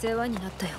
世話になったよ。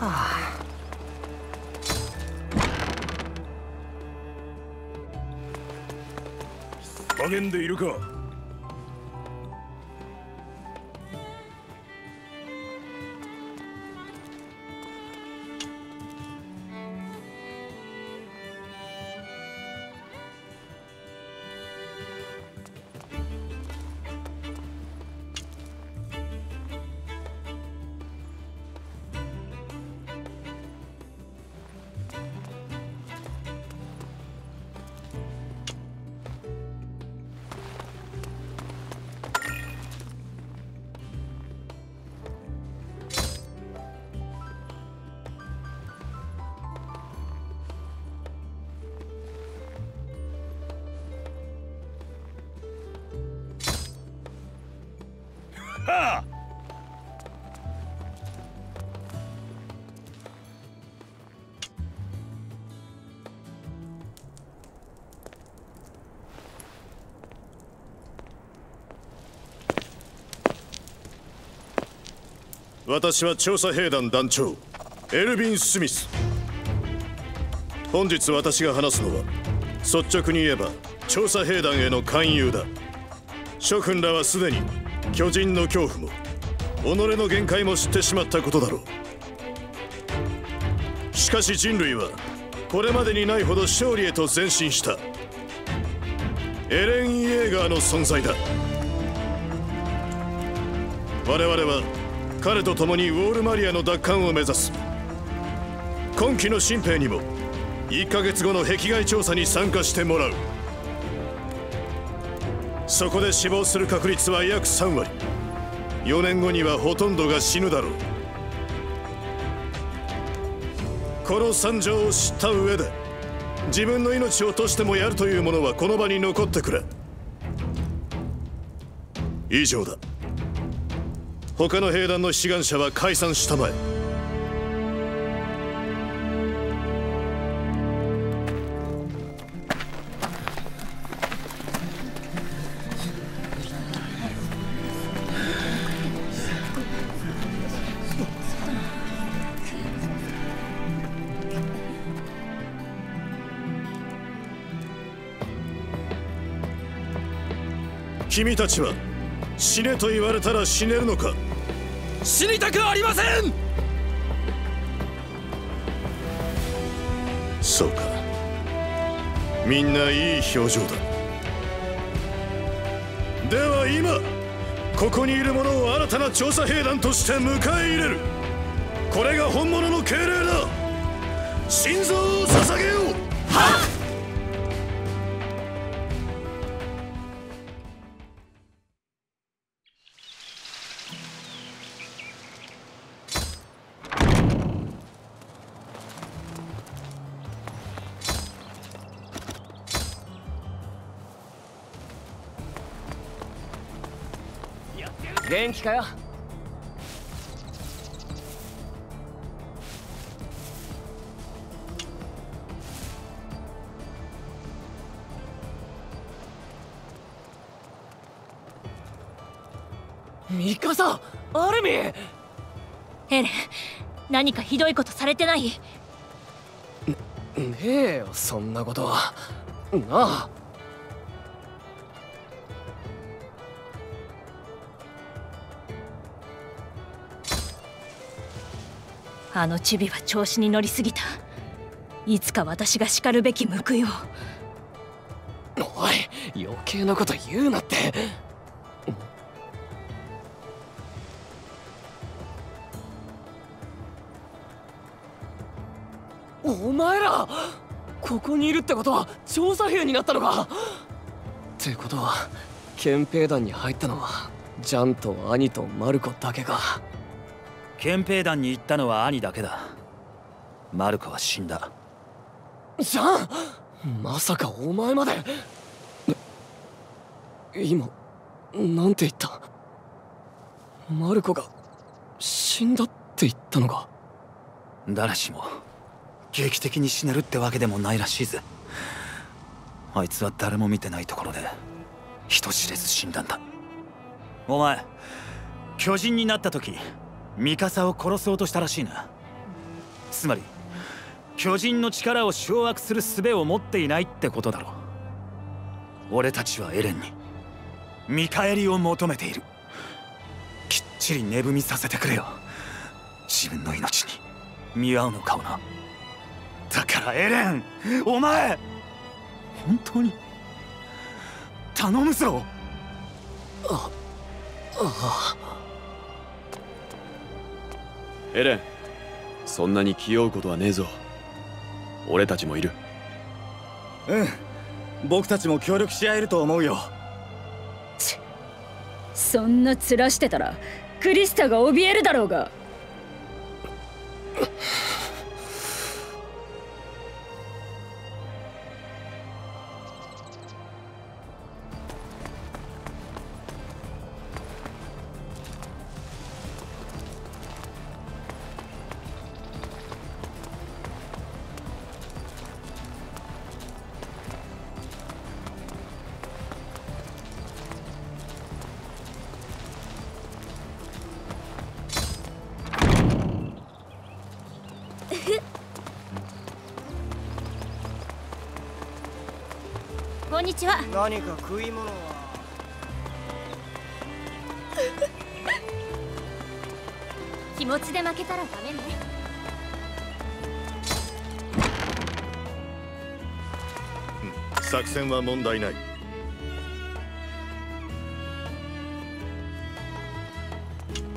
はあ。加減でいるか。は あ私は調査兵団団長エルヴィン・スミス。本日私が話すのは率直に言えば調査兵団への勧誘だ。諸君らはすでに巨人の恐怖も己の限界も知ってしまったことだろう。しかし人類はこれまでにないほど勝利へと前進した。エレン・イェーガーの存在だ。我々は彼と共にウォールマリアの奪還を目指す。今期の新兵にも1ヶ月後の壁外調査に参加してもらう。そこで死亡する確率は約3割。4年後にはほとんどが死ぬだろう。この惨状を知った上で自分の命を落としてもやるという者はこの場に残ってくれ。以上だ。他の兵団の志願者は解散したまえ。君たちは死ねと言われたら死ねるのか？死にたくありません！そうか。みんないい表情だ。では今ここにいる者を新たな調査兵団として迎え入れる。これが本物の敬礼だ。心臓を捧げよう。はっ気かよ。ミカサアルミ！エレン何かひどいことされてない？ねえよそんなことは。なああのチビは調子に乗りすぎた。いつか私が叱るべき報いを。おい余計なこと言うなって。お前らここにいるってことは調査兵になったのか。ってことは憲兵団に入ったのはジャンと兄とマルコだけか。憲兵団に行ったのは兄だけだ。マルコは死んだ。ジャンまさかお前まで。今なんて言った？マルコが死んだって言ったのか？誰しも劇的に死ねるってわけでもないらしいぜ。あいつは誰も見てないところで人知れず死んだんだ。お前巨人になった時ミカサを殺そうとしたらしいな。つまり巨人の力を掌握する術を持っていないってことだろう。俺たちはエレンに見返りを求めている。きっちり値踏みさせてくれよ。自分の命に見合うのかをな。だからエレンお前本当に頼むぞ。あああ。エレンそんなに気負うことはねえぞ。俺たちもいる。うん。僕たちも協力し合えると思うよ。そんな面してたらクリスタが怯えるだろうがんにちは。何か食い物は？気持ちで負けたらダメね。作戦は問題ない。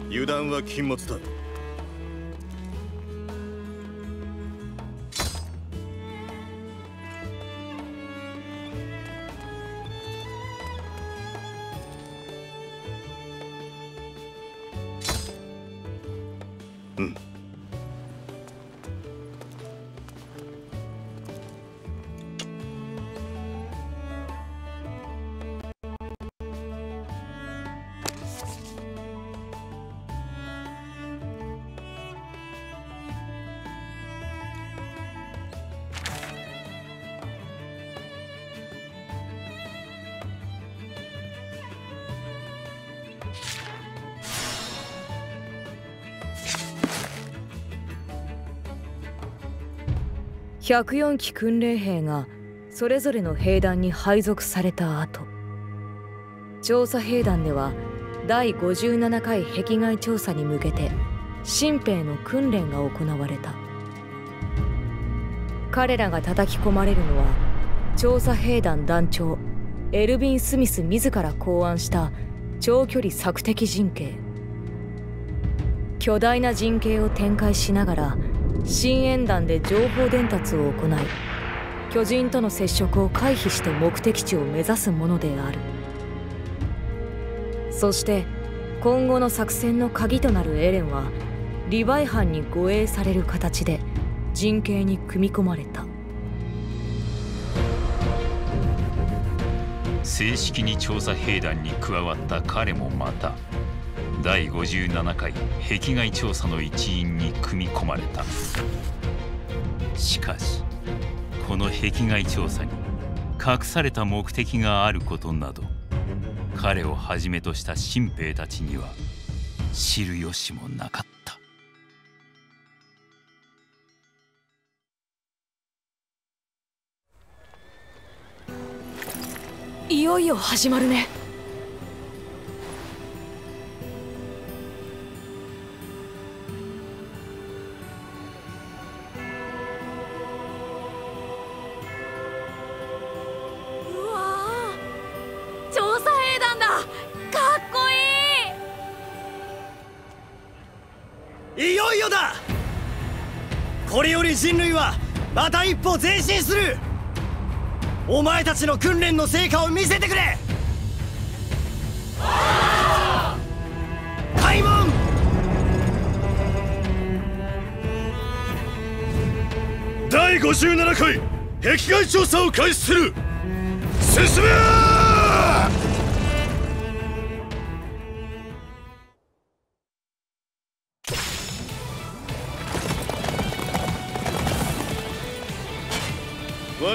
油断は禁物だ104機訓練兵がそれぞれの兵団に配属された後。調査兵団では第57回壁外調査に向けて新兵の訓練が行われた。彼らが叩き込まれるのは調査兵団団長エルヴィン・スミス自ら考案した長距離索敵陣形。巨大な陣形を展開しながら深淵団で情報伝達を行い巨人との接触を回避して目的地を目指すものである。そして今後の作戦の鍵となるエレンはリヴァイ班に護衛される形で陣形に組み込まれた。正式に調査兵団に加わった彼もまた第57回壁外調査の一員に組み込まれた。しかしこの壁外調査に隠された目的があることなど彼をはじめとした新兵たちには知る由もなかった。いよいよ始まるね。いよいよだ。これより人類はまた一歩前進する。お前たちの訓練の成果を見せてくれ。開門。第57回壁外調査を開始する。進め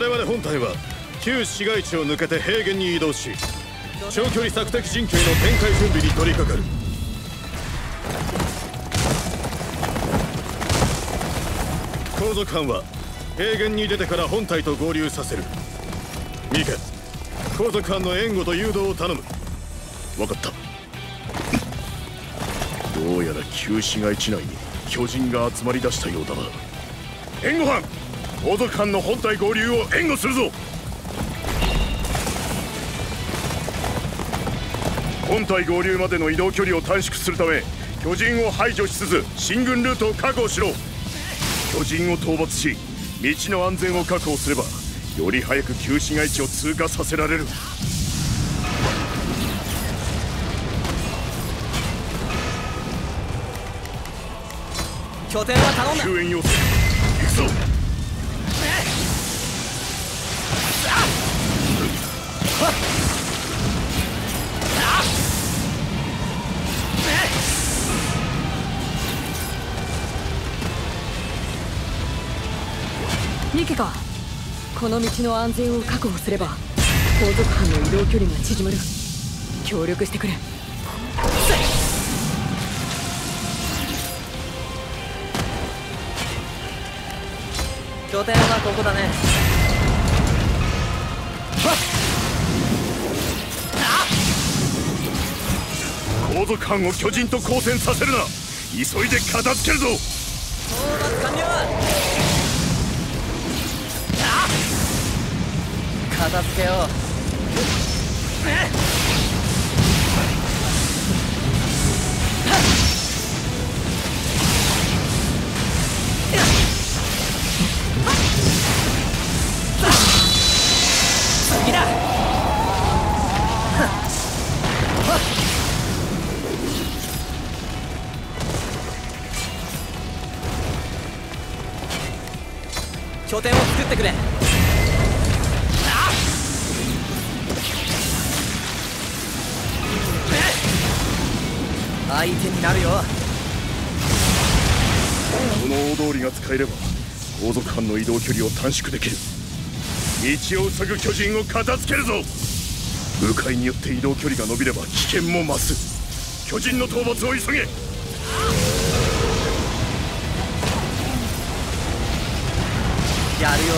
我々本隊は旧市街地を抜けて平原に移動し長距離索敵陣形の展開準備に取り掛かる。後続班は平原に出てから本体と合流させる。ミケ後続班の援護と誘導を頼む。分かった。どうやら旧市街地内に巨人が集まりだしたようだな。援護班！後続班の本体合流を援護するぞ。本体合流までの移動距離を短縮するため巨人を排除しつつ進軍ルートを確保しろ。巨人を討伐し道の安全を確保すればより早く旧市街地を通過させられる。拠点は頼んだ。救援要請。行くぞニケか？この道の安全を確保すれば後続班の移動距離が縮まる。協力してくれ。拠点はここだね。後続班を巨人と交戦させるな。急いで片付けるぞ片付けよう後続班の移動距離を短縮できる。道を塞ぐ巨人を片付けるぞ。迂回によって移動距離が伸びれば危険も増す。巨人の討伐を急げ。やるよ。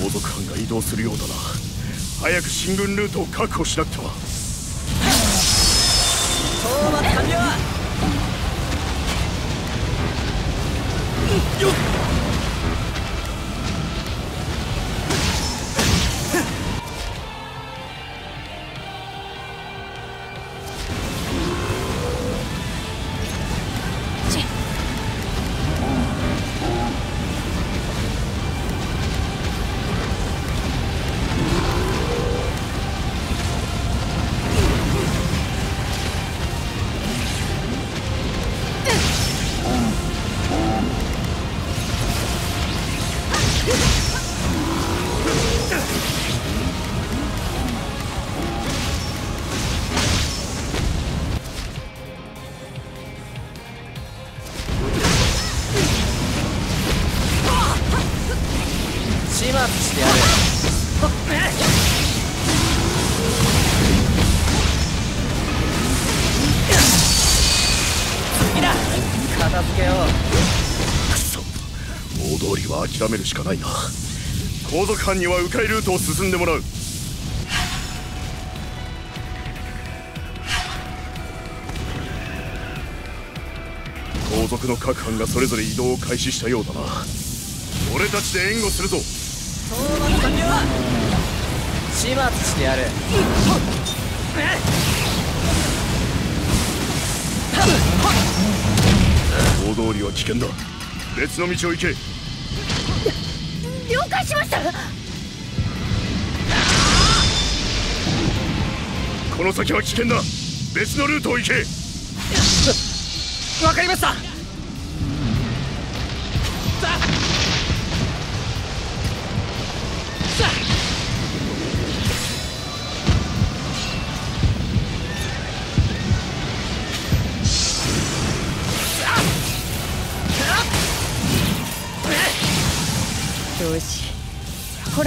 後続班が移動するようだな。早く進軍ルートを確保しなくては。討伐完了。よっめるしかないな。後続班には迂回ルートを進んでもらう。後続の各班がそれぞれ移動を開始したようだな。俺たちで援護するぞ。討伐完了始末してやる。大通りは危険だ。別の道を行け了解しました。この先は危険だ。別のルートを行け。わかりました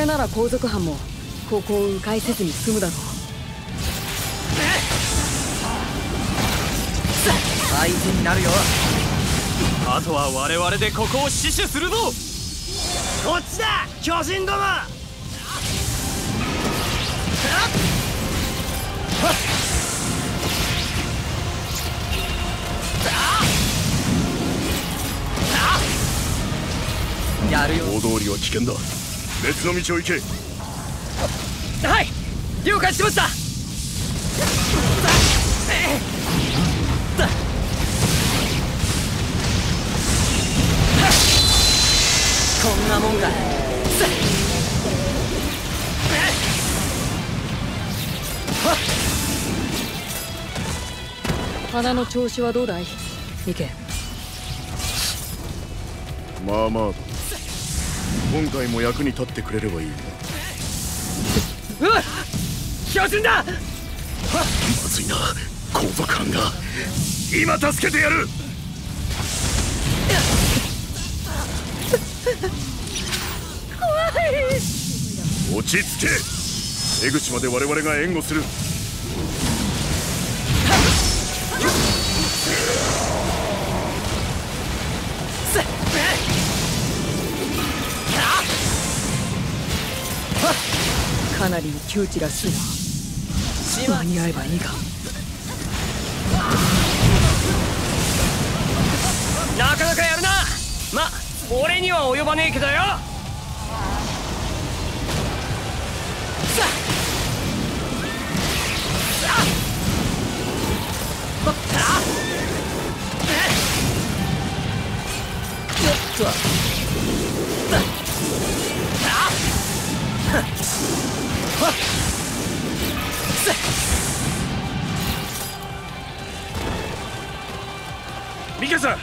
れなら後続班もここを迂回せずに済むだろう。相手になるよ。あとは我々でここを死守するぞ。こっちだ！巨人ども！やるよ大通りは危険だ別の道を行け。はい。了解しました。こんなもんか。鼻の調子はどうだい？ミケまあまあだ今回も役に立ってくれればいい。なうわ巨人だ！まずいな後続班が。今助けてやる！落ち着け！出口まで我々が援護するかなりの窮地らしいな。間に合えばいいが。なかなかやるな。ま俺には及ばねえけどよミケさん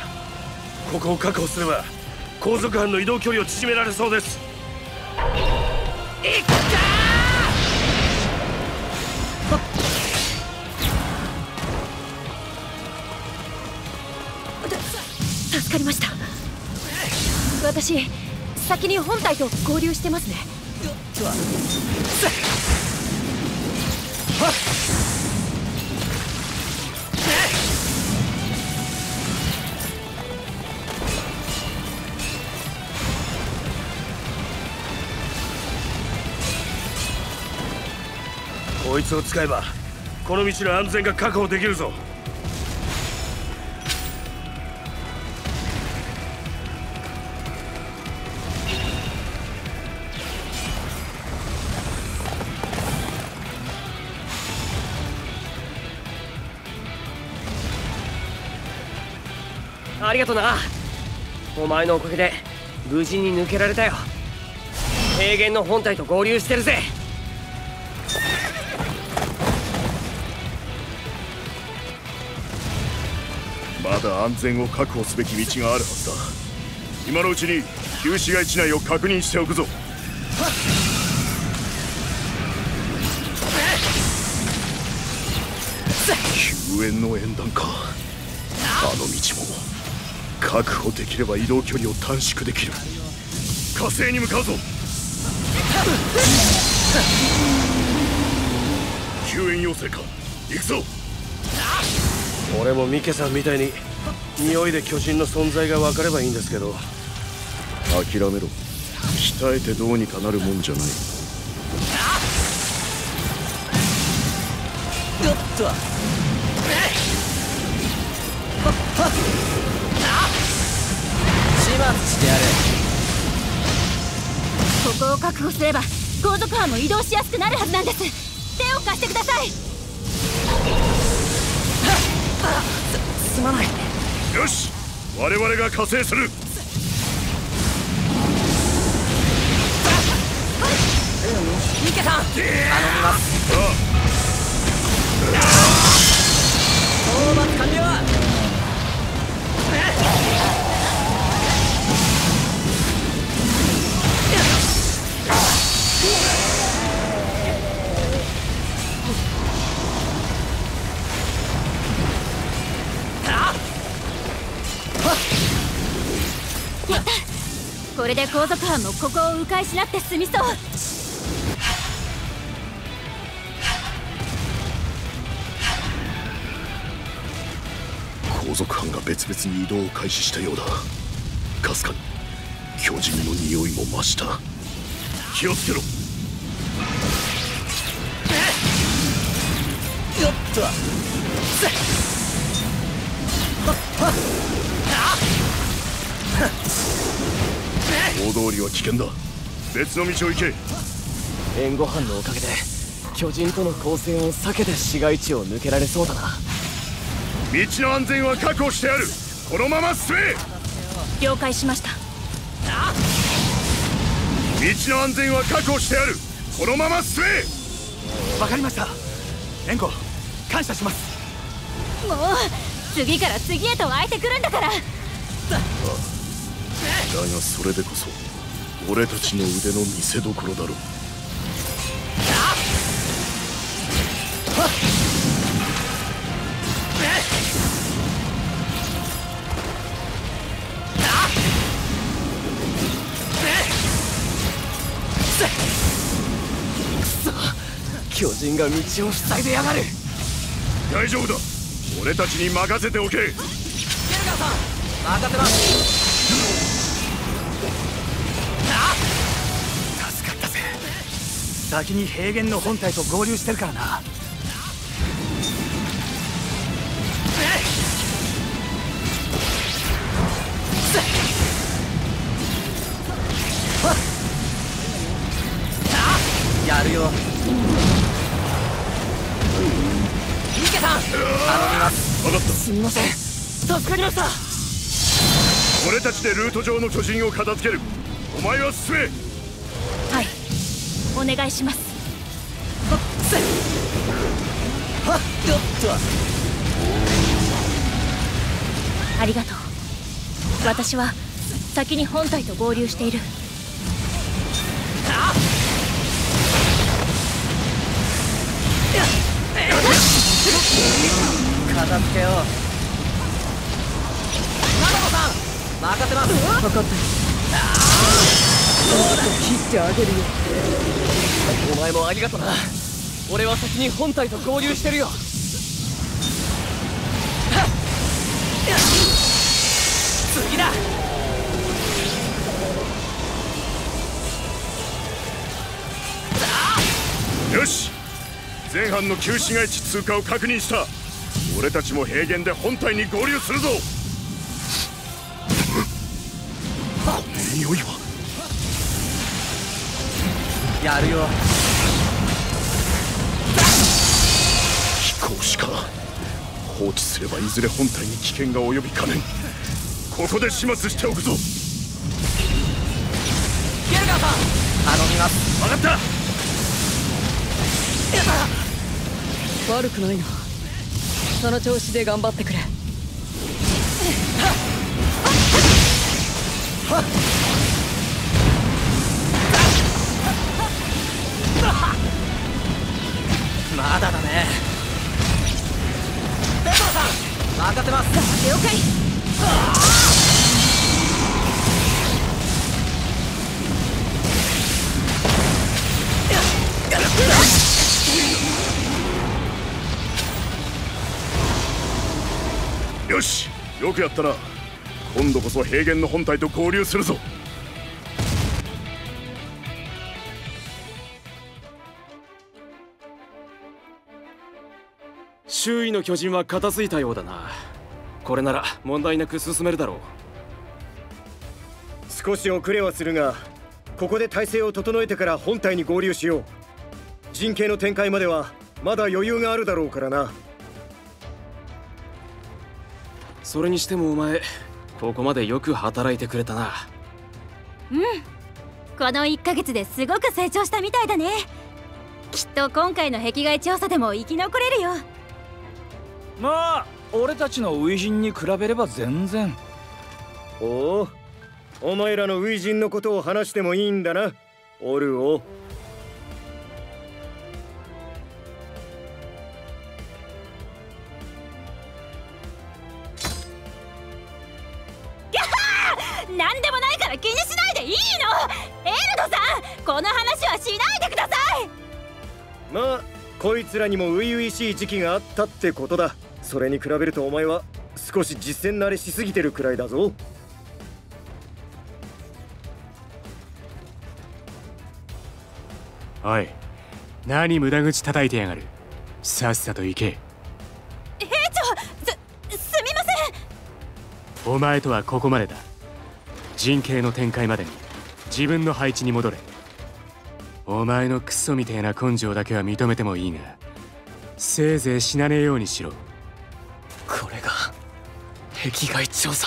ここを確保すれば後続班の移動距離を縮められそうです。助かりました。私先に本体と合流してますね。こ いつを使えばこの道の安全が確保できるぞ。りがとな。お前のおかげで無事に抜けられたよ。平原の本体と合流してるぜ。まだ安全を確保すべき道があるはずだ。今のうちに旧市街地内を確認しておくぞ。救援の縁談か。あの道も確保できれば移動距離を短縮できる。火星に向かうぞ。救援要請か。行くぞ。俺もミケさんみたいに匂いで巨人の存在が分かればいいんですけど。諦めろ。鍛えてどうにかなるもんじゃない。よっとしてやるここを確保すれば後続班も移動しやすくなるはずなんです。手を貸してください。すまない。よし。我々が加勢する。ミケさん。頼みます。討伐完了これで後続班もここを迂回しなくて済みそう。後続班が別々に移動を開始したようだ。かすかに巨人の匂いも増した。気をつけろ。よっ？と大通りは危険だ。別の道を行け。援護班のおかげで巨人との交戦を避けて市街地を抜けられそうだな。道の安全は確保してある。このまま進め。了解しました道の安全は確保してある。このまま進め。わかりました。援護感謝します。もう次から次へと湧いてくるんだから。だがそれでこそ俺たちの腕の見せ所だろう巨人が道を塞いでやがる。大丈夫だ。俺たちに任せておけ。任せます。助かったぜ。先に平原の本体と合流してるからな。やるよみます分かった。すみません。助かりました。俺たちでルート上の巨人を片付ける。お前は進めはい。お願いします。はっよっありがとう。私は先に本体と合流している片付けよう。マナコさん任せます。分かった。切ってあげるよ。お前もありがとな。俺は先に本体と合流してるよ。次だ。よし。前半の旧市街地通過を確認した俺たちも平原で本体に合流するぞ。この匂いは。やるよ。飛行士か放置すればいずれ本体に危険が及びかねん。ここで始末しておくぞ。ゲルガーさん頼みます。分かった。悪くないなその調子で頑張ってくれ。まだだね。ペトロさん任せます。了解よしよくやったな。今度こそ平原の本体と合流するぞ。周囲の巨人は片付いたようだな。これなら問題なく進めるだろう。少し遅れはするがここで体制を整えてから本体に合流しよう。陣形の展開まではまだ余裕があるだろうからなそれにしてもお前ここまでよく働いてくれたな。この1ヶ月ですごく成長したみたいだね。きっと今回の壁外調査でも生き残れるよ。まあ俺たちの初陣に比べれば全然。おおお前らの初陣のことを話してもいいんだな。オルオこの話はしないでください！まあこいつらにも初々しい時期があったってことだ。それに比べるとお前は少し実践慣れしすぎてるくらいだぞ。おい何無駄口叩いてやがる。さっさと行け。兵長すすみません！お前とはここまでだ。陣形の展開までに自分の配置に戻れお前のクソみてえな根性だけは認めてもいいがせいぜい死なねえようにしろ。これが壁外調査。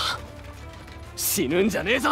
死ぬんじゃねえぞ。